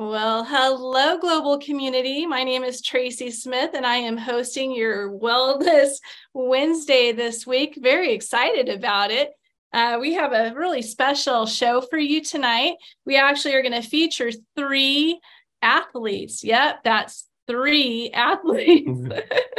Well, hello, global community. My name is Tracey Smith, and I am hosting your Wellness Wednesday this week. Very excited about it. Uh, we have a really special show for you tonight. We actually are going to feature three athletes. Yep, that's three athletes.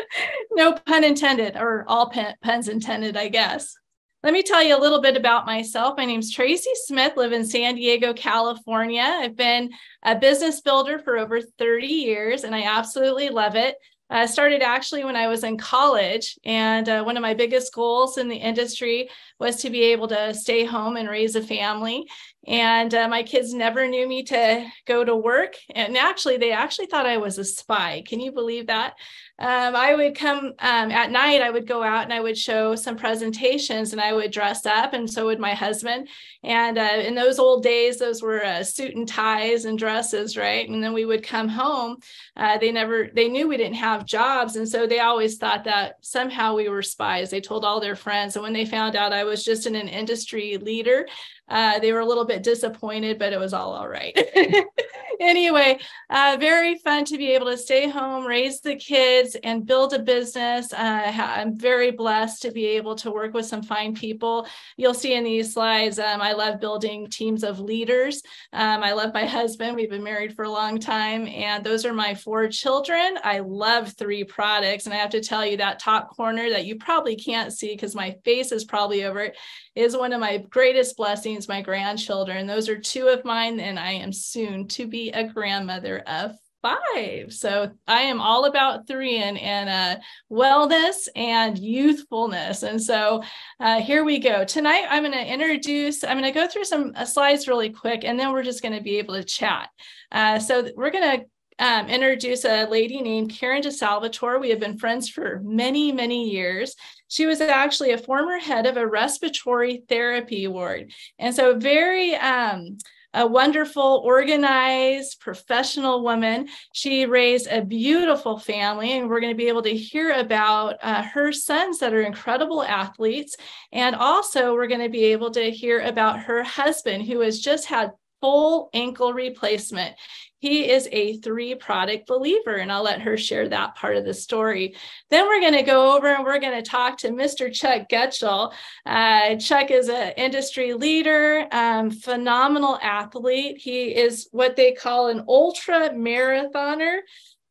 no pun intended, or all pen, puns intended, I guess. Let me tell you a little bit about myself. My name is Tracey Smith, live in San Diego, California. I've been a business builder for over 30 years and I absolutely love it. I started actually when I was in college, and uh, one of my biggest goals in the industry was to be able to stay home and raise a family. And uh, my kids never knew me to go to work. And actually, they actually thought I was a spy. Can you believe that? Um, I would come um, at night, I would go out and I would show some presentations and I would dress up, and so would my husband. And uh, in those old days, those were uh, suit and ties and dresses, right? And then we would come home. Uh, they never, they knew we didn't have jobs. And so they always thought that somehow we were spies. They told all their friends. And when they found out I was just an, an industry leader, uh, they were a little bit disappointed, but it was all all right. anyway, uh, very fun to be able to stay home, raise the kids, and build a business. Uh, I'm very blessed to be able to work with some fine people. You'll see in these slides, um, I love building teams of leaders. Um, I love my husband. We've been married for a long time, and those are my four children. I love three products. And I have to tell you that top corner that you probably can't see because my face is probably over it is one of my greatest blessings, my grandchildren. Those are two of mine, and I am soon to be a grandmother of five. So I am all about three and, and uh, wellness and youthfulness. And so uh, here we go. Tonight, I'm going to introduce, I'm going to go through some uh, slides really quick, and then we're just going to be able to chat. Uh, so we're going to um, introduce a lady named Karen DiSalvatore. We have been friends for many, many years. She was actually a former head of a respiratory therapy ward. And so, very um, a wonderful, organized, professional woman. She raised a beautiful family, and we're going to be able to hear about uh, her sons that are incredible athletes. And also, we're going to be able to hear about her husband, who has just had full ankle replacement. He is a three product believer, and I'll let her share that part of the story. Then we're going to go over and we're going to talk to Mr. Chuck Goetschel. Uh, Chuck is an industry leader, um, phenomenal athlete. He is what they call an ultra marathoner.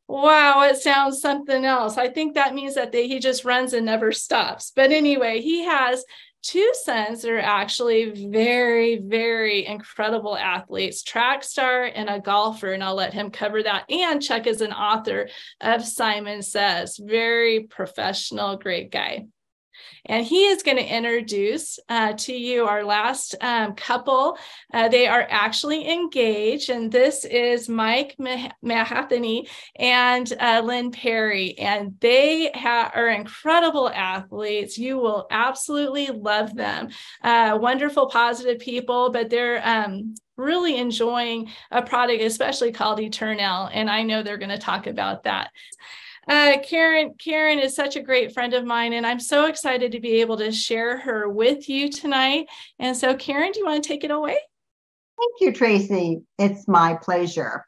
Wow, it sounds something else. I think that means that they, he just runs and never stops. But anyway, he has two sons that are actually very, very incredible athletes, track star and a golfer. And I'll let him cover that. And Chuck is an author of Simon Says, very professional, great guy. And he is going to introduce uh, to you our last um, couple. Uh, they are actually engaged, and this is Mike Matheny and uh, Lynne Perry. And they ha- are incredible athletes. You will absolutely love them. Uh, wonderful, positive people, but they're um, really enjoying a product, especially called Eternal. And I know they're going to talk about that. Uh, Karen, Karen is such a great friend of mine, and I'm so excited to be able to share her with you tonight. And so, Karen, do you want to take it away? Thank you, Tracey. It's my pleasure.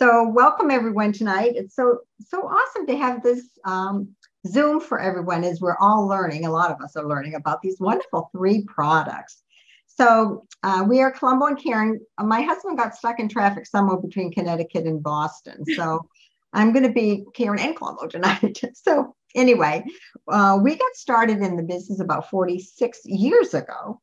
So, welcome everyone tonight. It's so so awesome to have this um, Zoom for everyone as we're all learning. A lot of us are learning about these wonderful three products. So uh, we are Colombo and Karen. My husband got stuck in traffic somewhere between Connecticut and Boston. So I'm going to be Karen and Colombo tonight. so, anyway, uh, we got started in the business about 46 years ago.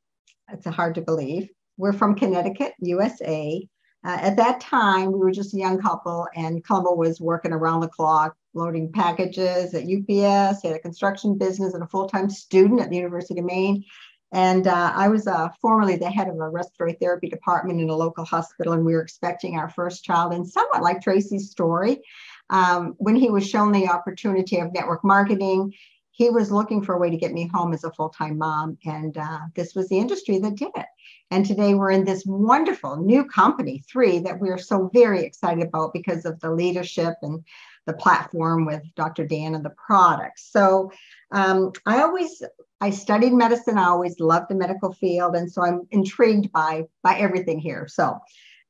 It's hard to believe. We're from Connecticut, USA. Uh, at that time, we were just a young couple, and Colombo was working around the clock, loading packages at UPS, he had a construction business, and a full time student at the University of Maine. And uh, I was uh, formerly the head of a respiratory therapy department in a local hospital, and we were expecting our first child. And somewhat like Tracey's story, um, when he was shown the opportunity of network marketing, he was looking for a way to get me home as a full time mom. And uh, this was the industry that did it. And today we're in this wonderful new company, Three, that we're so very excited about because of the leadership and the platform with Dr. Dan and the products. So um, I always I studied medicine. I always loved the medical field, and so I'm intrigued by by everything here. So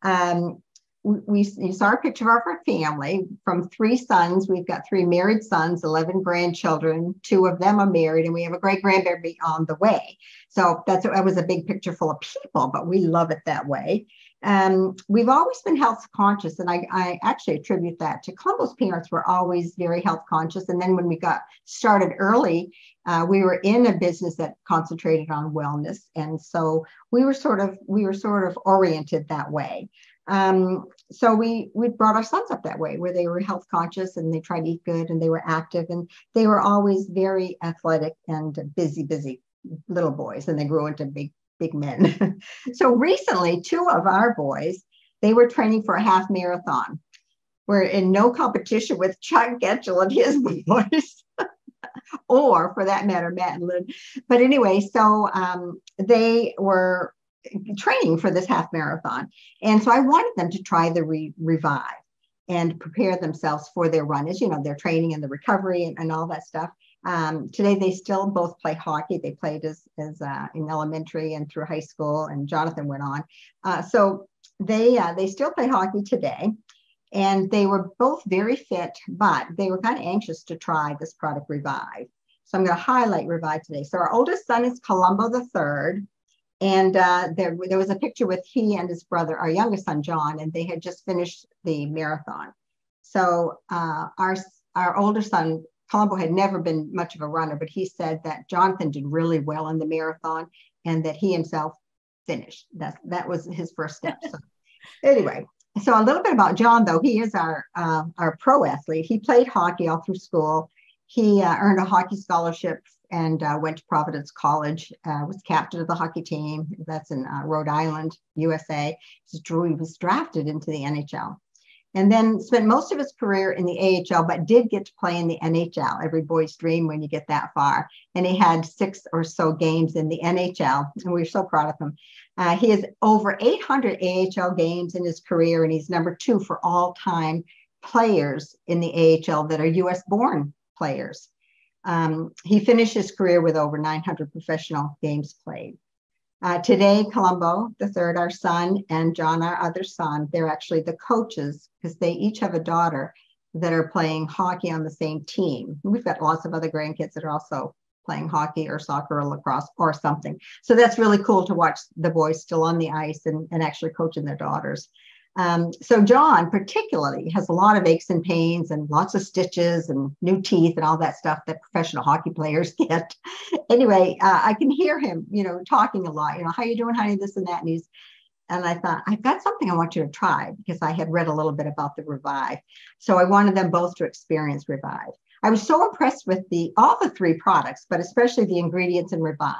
um, we, we saw a picture of our family from three sons. We've got three married sons, 11 grandchildren. Two of them are married, and we have a great grandbaby on the way. So that's that was a big picture full of people, but we love it that way. Um, we've always been health conscious, and I, I actually attribute that to Columbo's parents were always very health conscious. And then when we got started early, uh, we were in a business that concentrated on wellness, and so we were sort of we were sort of oriented that way. Um, so we we brought our sons up that way, where they were health conscious and they tried to eat good and they were active and they were always very athletic and busy, busy little boys, and they grew into big big men. so recently, two of our boys, they were training for a half marathon. We're in no competition with Chuck Goetschel and his boys, or for that matter, Matt and Lynne. But anyway, so um, they were training for this half marathon. And so I wanted them to try the re- revive and prepare themselves for their run as you know, their training and the recovery and, and all that stuff. Um, today, they still both play hockey. They played as, as uh, in elementary and through high school, and Jonathan went on. Uh, so they uh, they still play hockey today, and they were both very fit, but they were kind of anxious to try this product Revive. So I'm going to highlight Revive today. So our oldest son is Columbo the third, and uh, there there was a picture with he and his brother, our youngest son John, and they had just finished the marathon. So uh, our our older son Columbo had never been much of a runner, but he said that Jonathan did really well in the marathon and that he himself finished. That that was his first step. So anyway, so a little bit about John, though he is our uh, our pro athlete. He played hockey all through school. He uh, earned a hockey scholarship and uh, went to Providence College. Uh, was captain of the hockey team. That's in uh, Rhode Island, USA. He was drafted into the NHL and then spent most of his career in the AHL, but did get to play in the NHL. Every boy's dream when you get that far. And he had six or so games in the NHL, and we are so proud of him. Uh, he has over 800 AHL games in his career, and he's number two for all time players in the AHL that are US born players. Um, he finished his career with over 900 professional games played. Uh, today, Colombo, the third, our son, and John, our other son, they're actually the coaches because they each have a daughter that are playing hockey on the same team. We've got lots of other grandkids that are also playing hockey or soccer or lacrosse or something. So that's really cool to watch the boys still on the ice and, and actually coaching their daughters. Um, so John particularly has a lot of aches and pains and lots of stitches and new teeth and all that stuff that professional hockey players get. anyway, uh, I can hear him, you know, talking a lot. You know, how you doing, honey? This and that, and he's. And I thought I've got something I want you to try because I had read a little bit about the Revive, so I wanted them both to experience Revive. I was so impressed with the all the three products, but especially the ingredients in Revive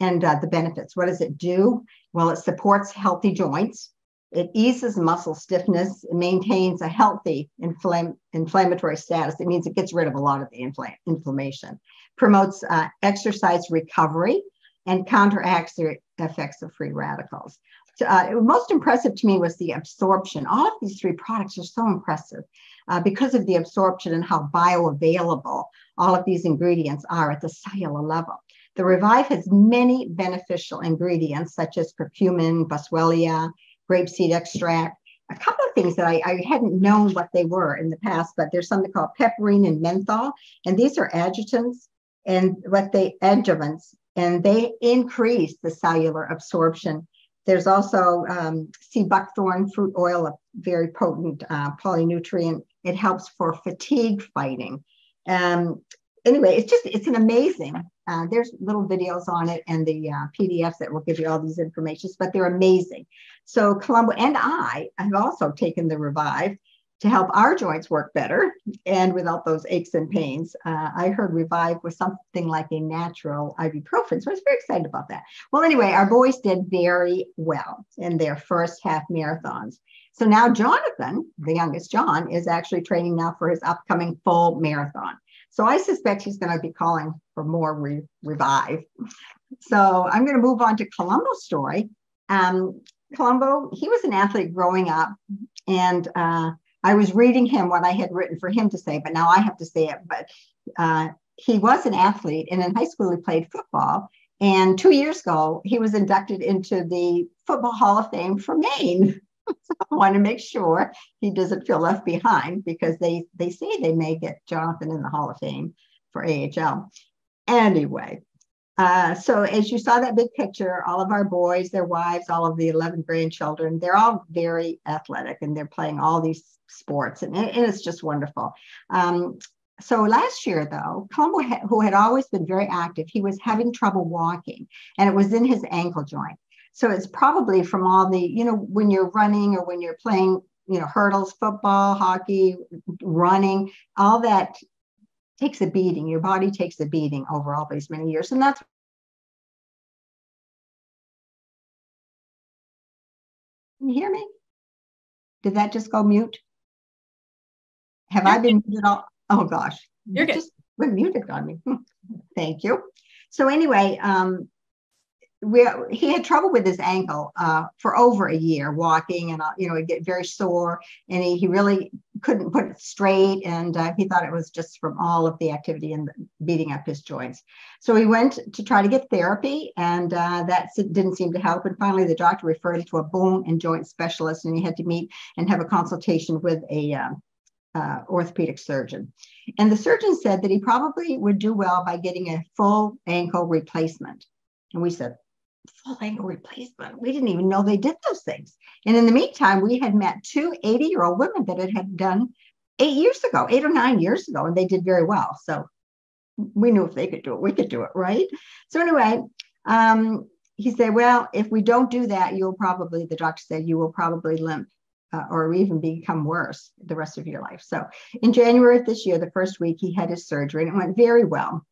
and uh, the benefits. What does it do? Well, it supports healthy joints it eases muscle stiffness, it maintains a healthy infl- inflammatory status. It means it gets rid of a lot of the infl- inflammation, promotes uh, exercise recovery, and counteracts the effects of free radicals. So, uh, most impressive to me was the absorption. All of these three products are so impressive uh, because of the absorption and how bioavailable all of these ingredients are at the cellular level. The Revive has many beneficial ingredients such as curcumin, boswellia, grapeseed extract, a couple of things that I, I, hadn't known what they were in the past, but there's something called piperine and menthol, and these are adjutants and what they adjuvants, and they increase the cellular absorption. There's also um, sea buckthorn fruit oil, a very potent uh, polynutrient. It helps for fatigue fighting. Um, anyway, it's just it's an amazing uh, there's little videos on it and the uh, PDFs that will give you all these informations, but they're amazing. So Columbo and I have also taken the Revive to help our joints work better and without those aches and pains. Uh, I heard Revive was something like a natural ibuprofen, so I was very excited about that. Well, anyway, our boys did very well in their first half marathons. So now Jonathan, the youngest John, is actually training now for his upcoming full marathon. So I suspect he's going to be calling for more re- revive. So I'm going to move on to Columbo's story. Um, he was an athlete growing up, and uh, I was reading him what I had written for him to say, but now I have to say it. But uh, he was an athlete, and in high school he played football. And two years ago, he was inducted into the Football Hall of Fame for Maine. I want to make sure he doesn't feel left behind because they they say they may get Jonathan in the Hall of Fame for AHL. Anyway, uh, so as you saw that big picture, all of our boys, their wives, all of the 11 grandchildren, they're all very athletic and they're playing all these sports and, and it's just wonderful. Um, so last year though, Columbo, who had always been very active, he was having trouble walking and it was in his ankle joint. So it's probably from all the, you know, when you're running or when you're playing, you know, hurdles, football, hockey, running, all that takes a beating. Your body takes a beating over all these many years. And that's Can you hear me? Did that just go mute? Have I been muted all? Oh gosh. You're good. Just muted on me. Thank you. So anyway, um, he had trouble with his ankle uh, for over a year walking and uh, you know he'd get very sore and he, he really couldn't put it straight and uh, he thought it was just from all of the activity and beating up his joints. So he went to try to get therapy and uh, that didn't seem to help and finally the doctor referred him to a bone and joint specialist and he had to meet and have a consultation with a uh, uh, orthopedic surgeon. And the surgeon said that he probably would do well by getting a full ankle replacement. And we said full ankle replacement. We didn't even know they did those things. And in the meantime, we had met two 80 year old women that it had done eight years ago, eight or nine years ago, and they did very well. So we knew if they could do it, we could do it, right? So anyway, um, he said, well, if we don't do that, you'll probably, the doctor said, you will probably limp uh, or even become worse the rest of your life. So in January of this year, the first week, he had his surgery and it went very well.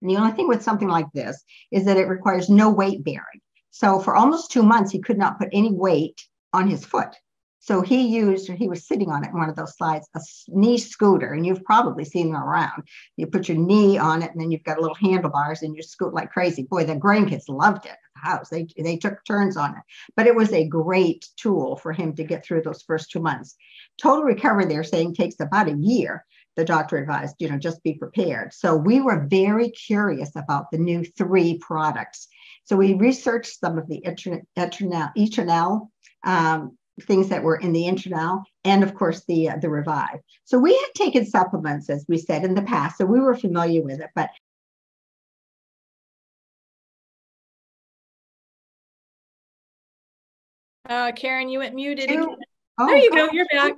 And the only thing with something like this is that it requires no weight bearing. So for almost two months, he could not put any weight on his foot. So he used, he was sitting on it in one of those slides, a knee scooter, and you've probably seen them around. You put your knee on it, and then you've got little handlebars, and you scoot like crazy. Boy, the grandkids loved it at the house. They they took turns on it, but it was a great tool for him to get through those first two months. Total recovery, they're saying, takes about a year the doctor advised, you know, just be prepared. So we were very curious about the new three products. So we researched some of the Eternal, um, things that were in the Eternal, and of course the uh, the Revive. So we had taken supplements, as we said in the past, so we were familiar with it, but Uh, Karen, you went muted. Oh, there you go. You're back.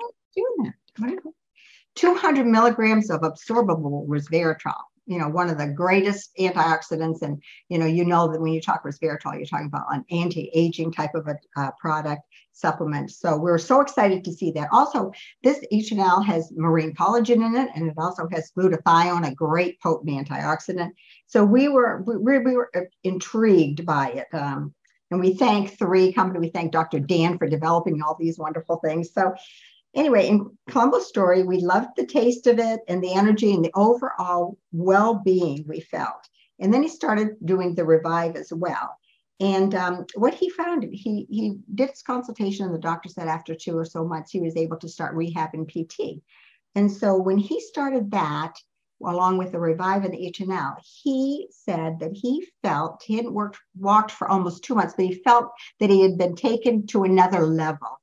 Doing that. 200 milligrams of absorbable resveratrol you know one of the greatest antioxidants. And you know you know that when you talk resveratrol you're talking about an anti-aging type of a uh, product supplement. So we're so excited to see that. Also this Eternal has marine collagen in it and it also has glutathione a great potent antioxidant. So we were we, we were intrigued by it. Um, and we thank three company we thank dr dan for developing all these wonderful things. So anyway, in Columbo's story, we loved the taste of it and the energy and the overall well being we felt. And then he started doing the revive as well. And um, what he found, he, he did his consultation, and the doctor said after two or so months, he was able to start rehab and PT. And so when he started that, along with the revive and the HNL, he said that he felt he hadn't worked walked for almost two months, but he felt that he had been taken to another level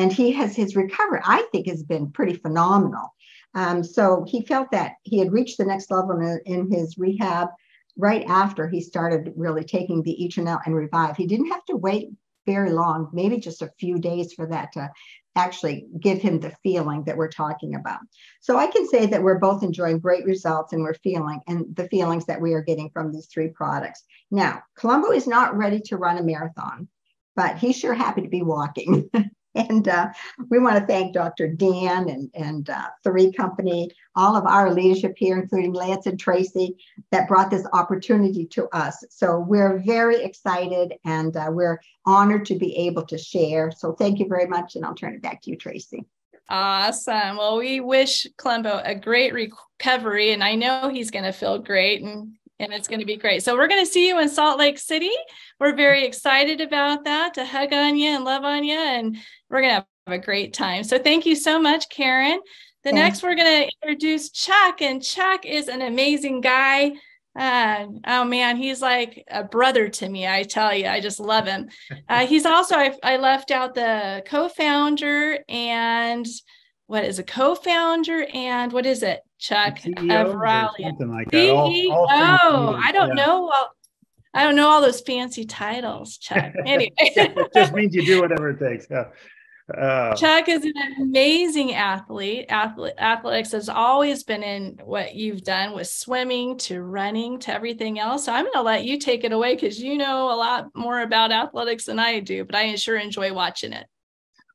and he has his recovery i think has been pretty phenomenal. Um, so he felt that he had reached the next level in, in his rehab right after he started really taking the Eternal and revive. He didn't have to wait very long maybe just a few days for that to actually give him the feeling that we're talking about. So i can say that we're both enjoying great results and we're feeling and the feelings that we are getting from these three products. Now colombo is not ready to run a marathon but he's sure happy to be walking And uh, we want to thank Dr. Dan and, and uh, Three Company, all of our leadership here, including Lance and Tracey, that brought this opportunity to us. So we're very excited and uh, we're honored to be able to share. So thank you very much. And I'll turn it back to you, Tracey. Awesome. Well, we wish Columbo a great recovery, and I know he's going to feel great. And and it's going to be great. So we're going to see you in Salt Lake City. We're very excited about that to hug on you and love on you, and we're going to have a great time. So thank you so much, Karen. The Thanks. next, we're going to introduce Chuck, and Chuck is an amazing guy. Uh, oh man, he's like a brother to me. I tell you, I just love him. Uh, he's also I, I left out the co-founder and what is a co-founder and what is it, Chuck of? Something like that. CEO. All, all I don't yeah. know. Well, I don't know all those fancy titles, Chuck. Anyway, it just means you do whatever it takes. Yeah. Uh, Chuck is an amazing athlete. athlete. Athletics has always been in what you've done with swimming to running to everything else. So I'm going to let you take it away because you know a lot more about athletics than I do, but I sure enjoy watching it.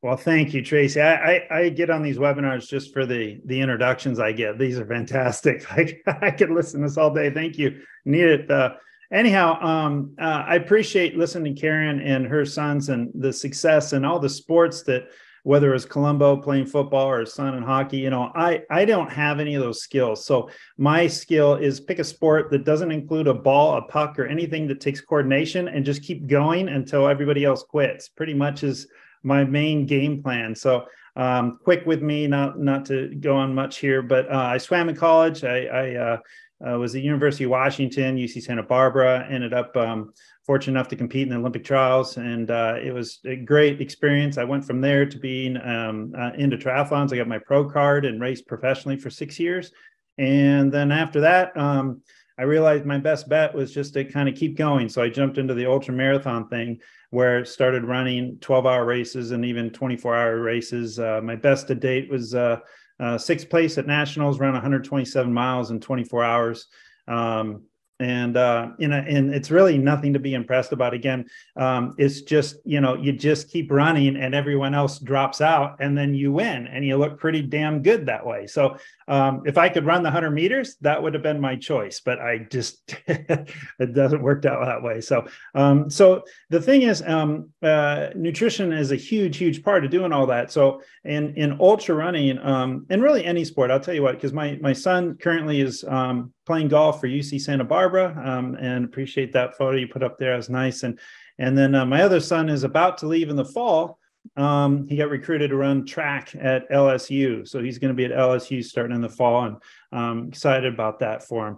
Well, thank you, Tracey. I, I, I get on these webinars just for the the introductions I get. These are fantastic. Like I could listen to this all day. Thank you. Need it. Uh, anyhow, um, uh, I appreciate listening to Karen and her sons and the success and all the sports that, whether it's Colombo playing football or son in hockey, you know, I I don't have any of those skills. So my skill is pick a sport that doesn't include a ball, a puck, or anything that takes coordination, and just keep going until everybody else quits. Pretty much is my main game plan. So um, quick with me, not not to go on much here, but uh, I swam in college. I, I uh, uh, was at University of Washington, UC Santa Barbara. Ended up um, fortunate enough to compete in the Olympic trials, and uh, it was a great experience. I went from there to being um, uh, into triathlons. I got my pro card and raced professionally for six years, and then after that. Um, I realized my best bet was just to kind of keep going. So I jumped into the ultra marathon thing where I started running 12 hour races and even 24 hour races. Uh, my best to date was uh, uh, sixth place at nationals, ran 127 miles in 24 hours. Um, and uh, you know, and it's really nothing to be impressed about. Again, um, it's just you know, you just keep running, and everyone else drops out, and then you win, and you look pretty damn good that way. So, um, if I could run the hundred meters, that would have been my choice, but I just it doesn't work out that way. So, um, so the thing is, um, uh, nutrition is a huge, huge part of doing all that. So, in in ultra running, um, and really any sport, I'll tell you what, because my my son currently is um, playing golf for UC Santa Barbara, um, and appreciate that photo you put up there. It's nice. And and then uh, my other son is about to leave in the fall. Um, he got recruited to run track at LSU, so he's going to be at LSU starting in the fall, and um, excited about that for him.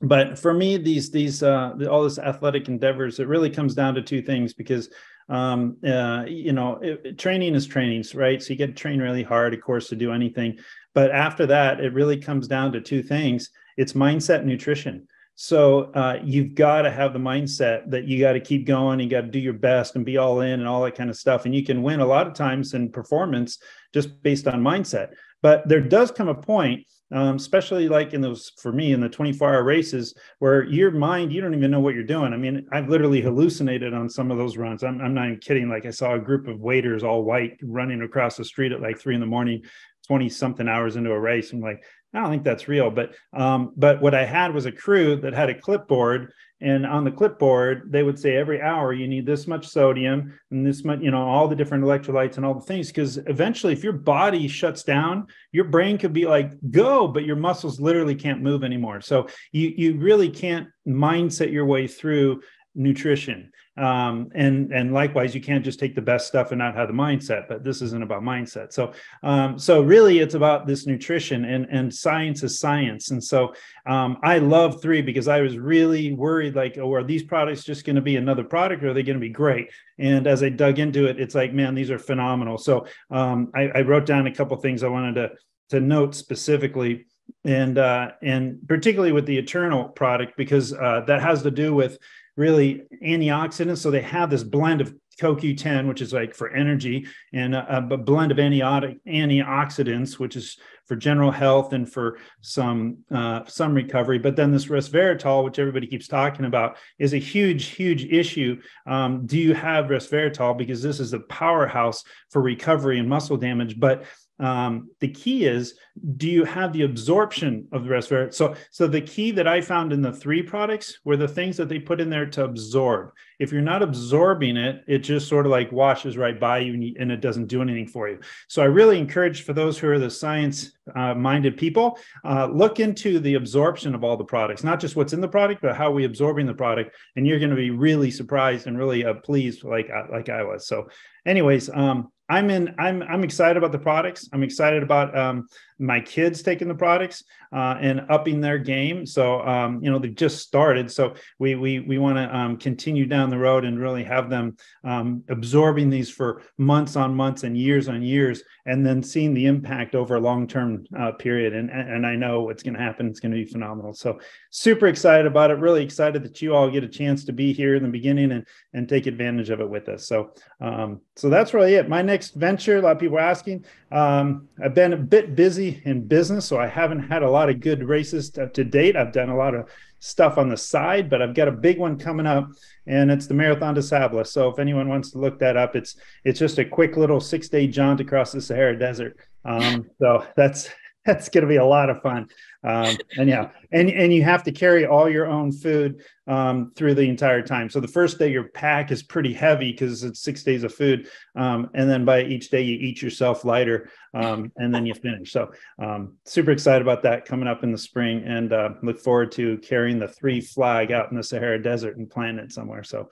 But for me, these these uh, all this athletic endeavors, it really comes down to two things because um, uh, you know, it, training is training, right? So you get to train really hard, of course, to do anything. But after that, it really comes down to two things it's mindset nutrition. So uh, you've got to have the mindset that you got to keep going, you got to do your best and be all in and all that kind of stuff. And you can win a lot of times in performance just based on mindset. But there does come a point, um, especially like in those for me in the 24 hour races, where your mind you don't even know what you're doing. I mean, I've literally hallucinated on some of those runs. I'm, I'm not even kidding. Like I saw a group of waiters all white running across the street at like three in the morning 20 something hours into a race. I'm like, I don't think that's real. But um, but what I had was a crew that had a clipboard, and on the clipboard they would say every hour you need this much sodium and this much, you know, all the different electrolytes and all the things. Because eventually, if your body shuts down, your brain could be like go, but your muscles literally can't move anymore. So you you really can't mindset your way through nutrition. Um, and and likewise you can't just take the best stuff and not have the mindset but this isn't about mindset. So um, so really it's about this nutrition and and science is science. And so um, i love three because i was really worried like oh are these products just going to be another product or are they going to be great? And as i dug into it it's like man these are phenomenal. So um, I, I wrote down a couple things i wanted to to note specifically and uh, and particularly with the eternal product because uh, that has to do with really antioxidants. So they have this blend of CoQ10, which is like for energy, and a, a blend of antioxidants, which is for general health and for some uh, some recovery. But then this resveratrol, which everybody keeps talking about, is a huge, huge issue. Um, do you have resveratrol? Because this is a powerhouse for recovery and muscle damage. But um, the key is do you have the absorption of the resveratrol so so the key that i found in the three products were the things that they put in there to absorb. If you're not absorbing it it just sort of like washes right by you and it doesn't do anything for you. So i really encourage for those who are the science uh, minded people uh, look into the absorption of all the products not just what's in the product but how we absorbing the product? And you're going to be really surprised and really uh, pleased like uh, like i was. So anyways um, I'm in. I'm I'm excited about the products. I'm excited about um, my kids taking the products uh, and upping their game. So um, you know they've just started. So we we we want to um, continue down the road and really have them um, absorbing these for months on months and years on years, and then seeing the impact over a long term uh, period. And and I know what's going to happen. It's going to be phenomenal. So super excited about it. Really excited that you all get a chance to be here in the beginning and and take advantage of it with us. So um, so that's really it. My next venture. A lot of people are asking. Um, I've been a bit busy in business, so I haven't had a lot of good races to, to, date. I've done a lot of stuff on the side, but I've got a big one coming up, and it's the Marathon des Sables. So if anyone wants to look that up, it's it's just a quick little six day jaunt across the Sahara Desert. Um, so that's that's going to be a lot of fun. Um, and yeah, and and you have to carry all your own food um, through the entire time. So the first day your pack is pretty heavy because it's six days of food, um, and then by each day you eat yourself lighter, um, and then you finish. So um, super excited about that coming up in the spring, and uh, look forward to carrying the three flag out in the Sahara Desert and planting it somewhere. So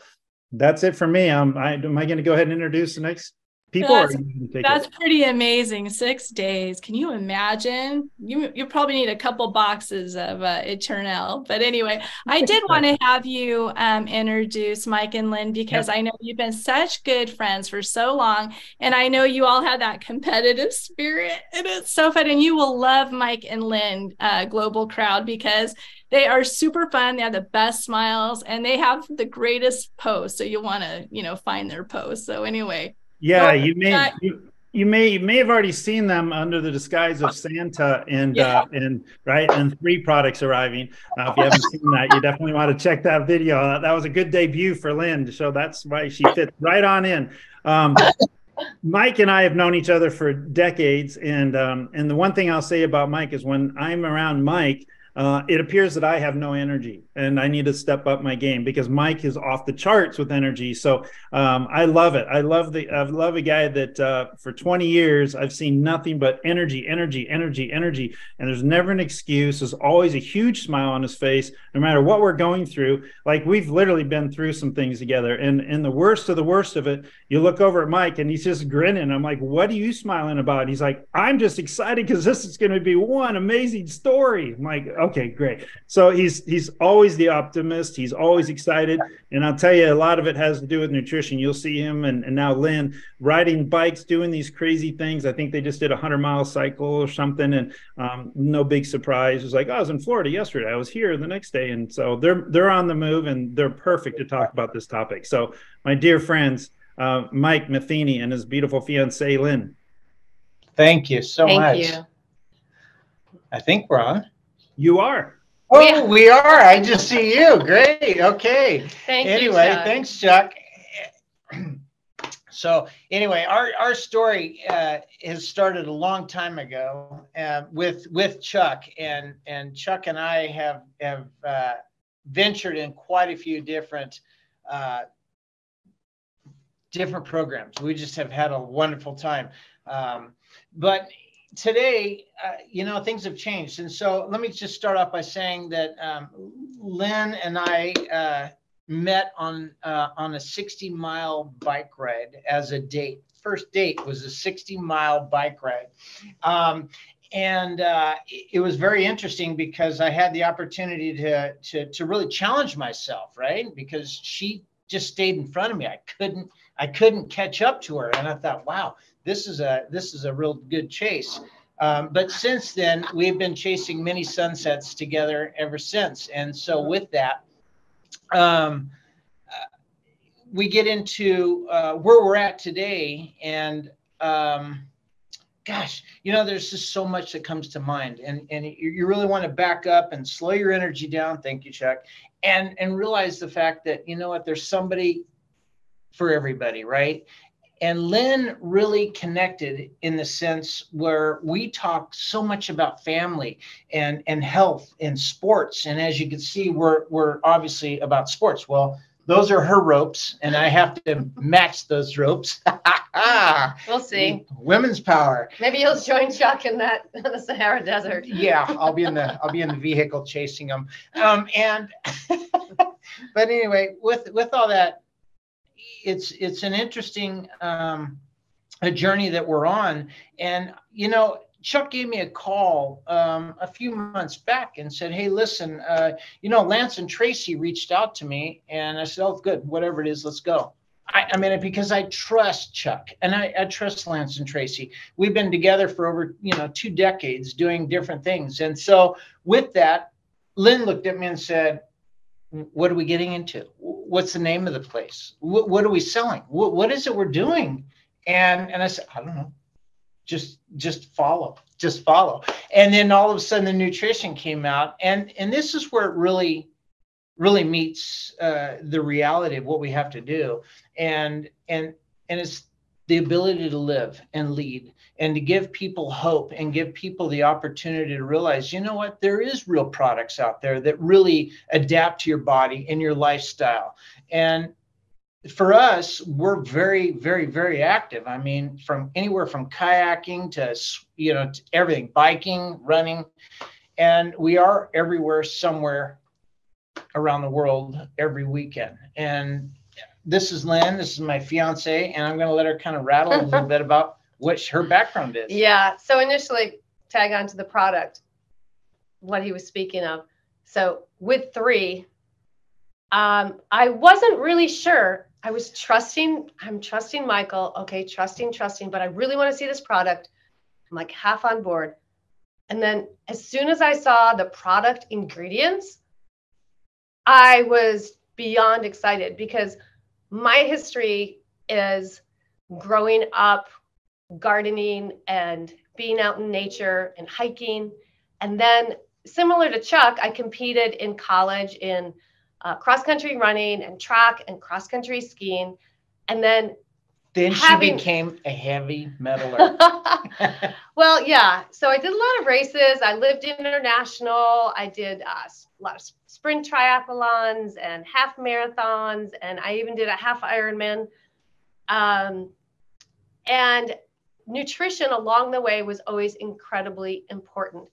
that's it for me. Um, I, am I going to go ahead and introduce the next people that's, that's pretty amazing. Six days. Can you imagine? You you probably need a couple boxes of uh, Eternal but anyway i did want to have you um, introduce mike and lynne because yep. i know you've been such good friends for so long and i know you all have that competitive spirit and it's so fun and you will love mike and lynne uh, global crowd because they are super fun they have the best smiles and they have the greatest posts so you want to you know find their posts. So anyway yeah, you may you, you may you may have already seen them under the disguise of Santa and yeah. uh, and right and three products arriving. Uh, if you haven't seen that, you definitely want to check that video. Uh, that was a good debut for Lynne, so that's why she fits right on in. Um, Mike and I have known each other for decades, and um, and the one thing I'll say about Mike is when I'm around Mike, uh, it appears that I have no energy and I need to step up my game because Mike is off the charts with energy. So um, I love it. I love the I love a guy that uh, for 20 years I've seen nothing but energy, energy, energy, energy, and there's never an excuse. There's always a huge smile on his face, no matter what we're going through. Like we've literally been through some things together, and in the worst of the worst of it, you look over at Mike and he's just grinning. I'm like, "What are you smiling about?" he's like, "I'm just excited because this is going to be one amazing story." I'm like, "Okay, great." So he's he's always always the optimist. He's always excited. And I'll tell you, a lot of it has to do with nutrition. You'll see him and, and now Lynne riding bikes, doing these crazy things. I think they just did a 100 mile cycle or something. And um, no big surprise. It was like, oh, I was in Florida yesterday. I was here the next day. And so they're, they're on the move and they're perfect to talk about this topic. So, my dear friends, uh, Mike Matheny and his beautiful fiancee, Lynne. Thank you so Thank much. You. I think we're on. You are. Oh, yeah. we are. I just see you. Great. Okay. Thank anyway, you, Chuck. thanks, Chuck. So anyway, our, our story uh, has started a long time ago uh, with with Chuck and and Chuck and I have have uh, ventured in quite a few different uh, different programs. We just have had a wonderful time. Um, but today, uh, you know, things have changed. And so let me just start off by saying that um, Lynne and I uh, met on uh, on a 60 mile bike ride as a date. First date was a 60 mile bike ride. Um, and uh, it was very interesting because I had the opportunity to, to to really challenge myself, right? Because she just stayed in front of me. I couldn't I couldn't catch up to her, and I thought, wow, this is a this is a real good chase. Um, but since then, we've been chasing many sunsets together ever since. And so with that, um, uh, we get into uh, where we're at today, and um, gosh, you know, there's just so much that comes to mind, and and you really want to back up and slow your energy down. Thank you, Chuck, and and realize the fact that you know what, there's somebody for everybody, right? And Lynne really connected in the sense where we talk so much about family and, and health and sports. And as you can see, we're, we're obviously about sports. Well, those are her ropes, and I have to match those ropes. we'll see. Women's power. Maybe you'll join Chuck in that in the Sahara Desert. Yeah, I'll be in the I'll be in the vehicle chasing them. Um, and but anyway, with with all that it's it's an interesting um, a journey that we're on, and you know Chuck gave me a call um, a few months back and said, "Hey, listen, uh, you know, Lance and Tracey reached out to me," and I said, "Oh, good. Whatever it is, let's go." I, I mean, it because I trust Chuck and I, I trust Lance and Tracey. We've been together for over you know two decades doing different things, and so with that, Lynne looked at me and said, "What are we getting into? What's the name of the place? What, what are we selling? What, what is it we're doing?" And and I said, "I don't know." just just follow just follow and then all of a sudden the nutrition came out and and this is where it really really meets uh, the reality of what we have to do and and and it's the ability to live and lead and to give people hope and give people the opportunity to realize you know what there is real products out there that really adapt to your body and your lifestyle and for us, we're very, very, very active. I mean, from anywhere from kayaking to you know to everything, biking, running, and we are everywhere, somewhere around the world every weekend. And this is Lynne. This is my fiance, and I'm going to let her kind of rattle a little bit about what her background is. Yeah. So initially, tag on to the product, what he was speaking of. So with three, um, I wasn't really sure I was trusting, I'm trusting Michael. Okay, trusting, trusting, but I really want to see this product. I'm like half on board. And then as soon as I saw the product ingredients, I was beyond excited because my history is growing up gardening and being out in nature and hiking. And then, similar to Chuck, I competed in college in uh, cross country running and track and cross country skiing. And then then having... she became a heavy metaler. well, yeah. So I did a lot of races. I lived international. I did uh, a lot of sprint triathlons and half marathons, and I even did a half Ironman. Um, and nutrition along the way was always incredibly important.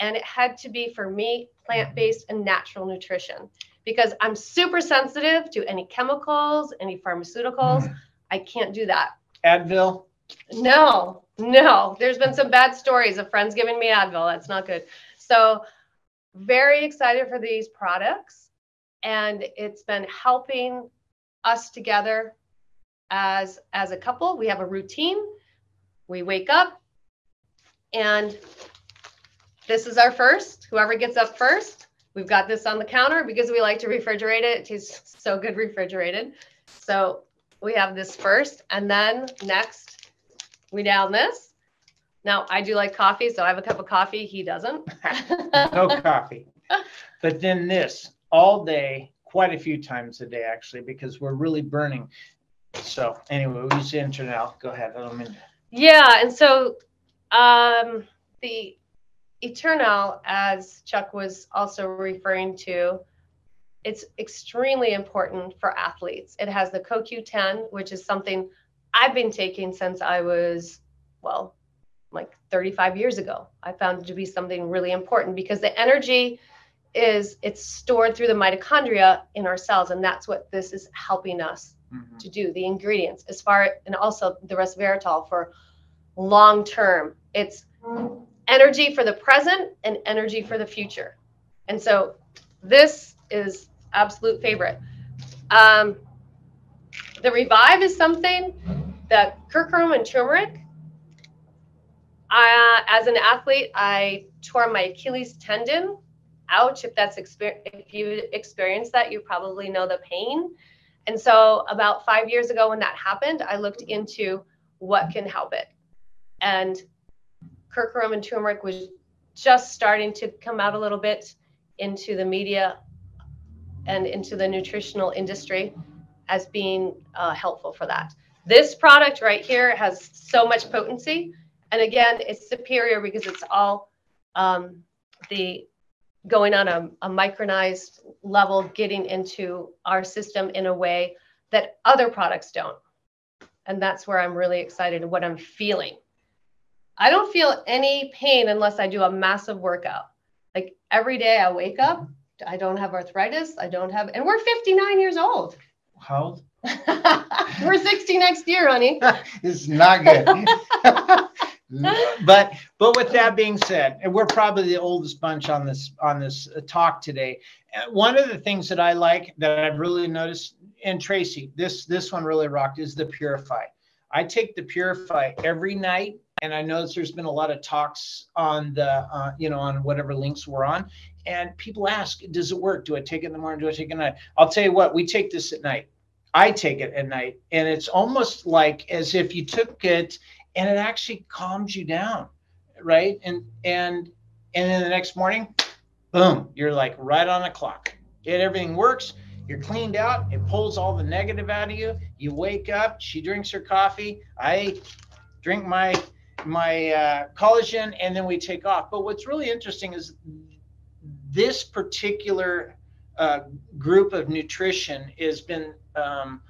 And it had to be for me plant based and natural nutrition because I'm super sensitive to any chemicals, any pharmaceuticals. Mm. I can't do that. Advil? No, no. There's been some bad stories of friends giving me Advil. That's not good. So, very excited for these products. And it's been helping us together as as a couple. We have a routine. We wake up and this is our first. Whoever gets up first We've got this on the counter because we like to refrigerate it. It tastes so good refrigerated. So we have this first, and then next we down this. Now I do like coffee, so I have a cup of coffee. He doesn't. no coffee. But then this all day, quite a few times a day actually, because we're really burning. So anyway, we use the internet. Go ahead. I don't mean. Yeah, and so um, the Eternal, as Chuck was also referring to, it's extremely important for athletes. It has the CoQ10, which is something I've been taking since I was, well, like 35 years ago. I found it to be something really important because the energy is it's stored through the mitochondria in our cells, and that's what this is helping us mm-hmm. to do. The ingredients, as far and also the resveratrol for long term. It's energy for the present and energy for the future. And so this is absolute favorite. Um, the revive is something that curcumin and turmeric. I, as an athlete, I tore my Achilles tendon. Ouch! If that's exper- if you experience that, you probably know the pain. And so, about five years ago, when that happened, I looked into what can help it. And curcumin and turmeric was just starting to come out a little bit into the media and into the nutritional industry as being uh, helpful for that. This product right here has so much potency. And again, it's superior because it's all um, the going on a, a micronized level, getting into our system in a way that other products don't. And that's where I'm really excited and what I'm feeling. I don't feel any pain unless I do a massive workout. Like every day I wake up, I don't have arthritis. I don't have, and we're 59 years old. How old? we're 60 next year, honey. it's not good. but but with that being said, and we're probably the oldest bunch on this on this uh, talk today. Uh, one of the things that I like that I've really noticed, and Tracey, this this one really rocked, is the Purify. I take the Purify every night, and I notice there's been a lot of talks on the uh, you know on whatever links we're on, and people ask, does it work? Do I take it in the morning? Do I take it at night? I'll tell you what, we take this at night. I take it at night, and it's almost like as if you took it and it actually calms you down, right? And and and then the next morning, boom, you're like right on the clock. It everything works. You're cleaned out. It pulls all the negative out of you. You wake up. She drinks her coffee. I drink my my uh, collagen, and then we take off. But what's really interesting is this particular uh, group of nutrition has been um,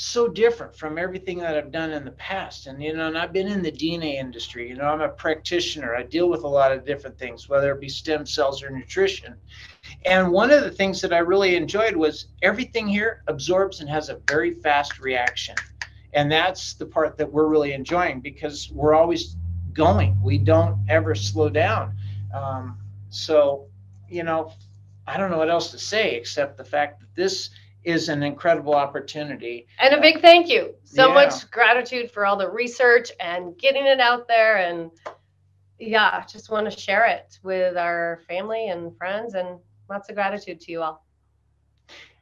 so different from everything that I've done in the past. And, you know, and I've been in the DNA industry, you know, I'm a practitioner. I deal with a lot of different things, whether it be stem cells or nutrition. And one of the things that I really enjoyed was everything here absorbs and has a very fast reaction. And that's the part that we're really enjoying because we're always going. We don't ever slow down. Um, so, you know, I don't know what else to say except the fact that this is an incredible opportunity. And a big thank you. So yeah. much gratitude for all the research and getting it out there. And yeah, just want to share it with our family and friends and lots of gratitude to you all.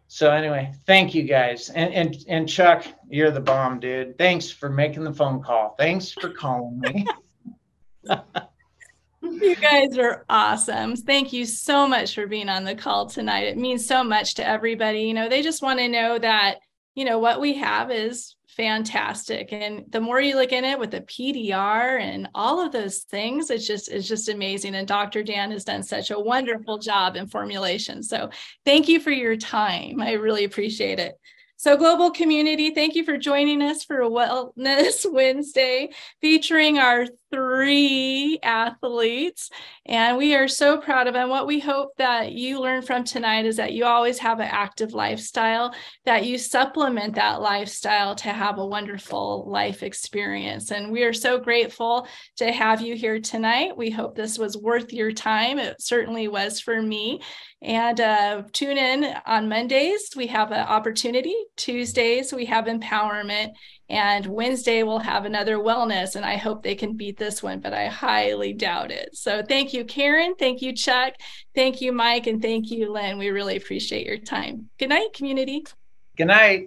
So anyway, thank you guys. And and and Chuck, you're the bomb, dude. Thanks for making the phone call. Thanks for calling me. you guys are awesome. Thank you so much for being on the call tonight. It means so much to everybody. You know, they just want to know that, you know, what we have is fantastic. And the more you look in it with the PDR and all of those things, it's just it's just amazing. And Dr. Dan has done such a wonderful job in formulation. So thank you for your time. I really appreciate it. So, global community, thank you for joining us for Wellness Wednesday featuring our three athletes. And we are so proud of them. What we hope that you learn from tonight is that you always have an active lifestyle, that you supplement that lifestyle to have a wonderful life experience. And we are so grateful to have you here tonight. We hope this was worth your time. It certainly was for me. And uh, tune in on Mondays. We have an opportunity. Tuesdays, we have empowerment. And Wednesday, we'll have another wellness. And I hope they can beat this one, but I highly doubt it. So thank you, Karen. Thank you, Chuck. Thank you, Mike. And thank you, Lynne. We really appreciate your time. Good night, community. Good night.